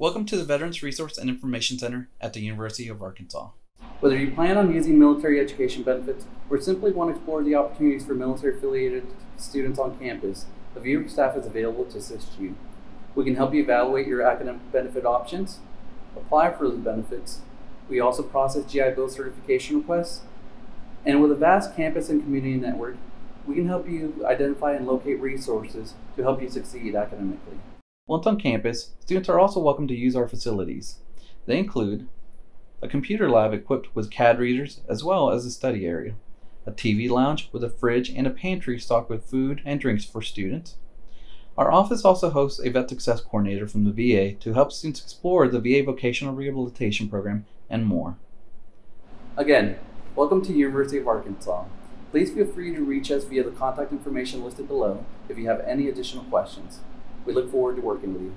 Welcome to the Veterans Resource and Information Center at the University of Arkansas. Whether you plan on using military education benefits or simply want to explore the opportunities for military affiliated students on campus, the VA staff is available to assist you. We can help you evaluate your academic benefit options, apply for those benefits. We also process GI Bill certification requests. And with a vast campus and community network, we can help you identify and locate resources to help you succeed academically. Once on campus, students are also welcome to use our facilities. They include a computer lab equipped with CAC readers as well as a study area, a TV lounge with a fridge and a pantry stocked with food and drinks for students. Our office also hosts a Vet Success Coordinator from the VA to help students explore the VA Vocational Rehabilitation Program and more. Again, welcome to University of Arkansas. Please feel free to reach us via the contact information listed below if you have any additional questions. We look forward to working with you.